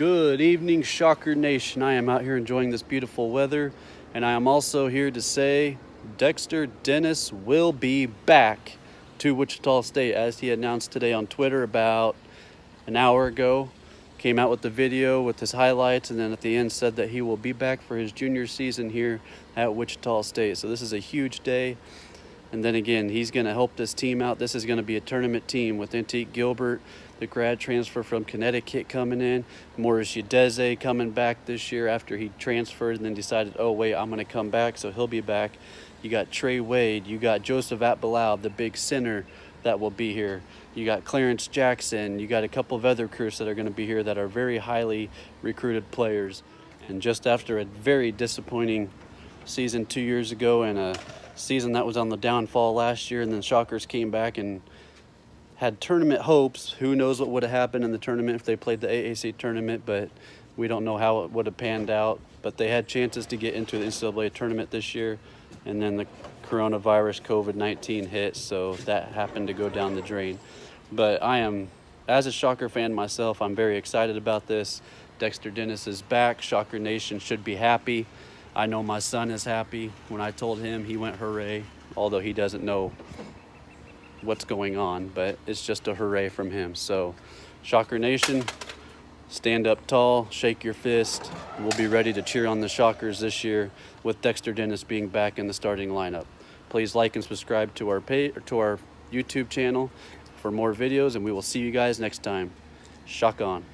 Good evening, Shocker Nation. I am out here enjoying this beautiful weather, and I am also here to say Dexter Dennis will be back to Wichita State as he announced today on Twitter about an hour ago. Came out with the video with his highlights, and then at the end said that he will be back for his junior season here at Wichita State. So, this is a huge day. And then again, he's going to help this team out. This is going to be a tournament team with Alterique Gilbert, the grad transfer from Connecticut coming in, Morris Udeze coming back this year after he transferred and then decided, oh, wait, I'm going to come back. So he'll be back. You got Trey Wade. You got Joseph Atbilal, the big center that will be here. You got Clarence Jackson. You got a couple of other recruits that are going to be here that are very highly recruited players. And just after a very disappointing season two years ago and a season that was on the downfall last year, and then Shockers came back and had tournament hopes. Who knows what would have happened in the tournament if they played the AAC tournament, but we don't know how it would have panned out. But they had chances to get into the NCAA tournament this year, and then the coronavirus COVID 19 hit, so that happened to go down the drain. But I am, as a Shocker fan myself, I'm very excited about this. Dexter Dennis is back. Shocker Nation should be happy. I know my son is happy. When I told him, he went hooray, although he doesn't know what's going on, but it's just a hooray from him. So, Shocker Nation, stand up tall, shake your fist. We'll be ready to cheer on the Shockers this year with Dexter Dennis being back in the starting lineup. Please like and subscribe to our pay, to our YouTube channel for more videos, and we will see you guys next time. Shock on.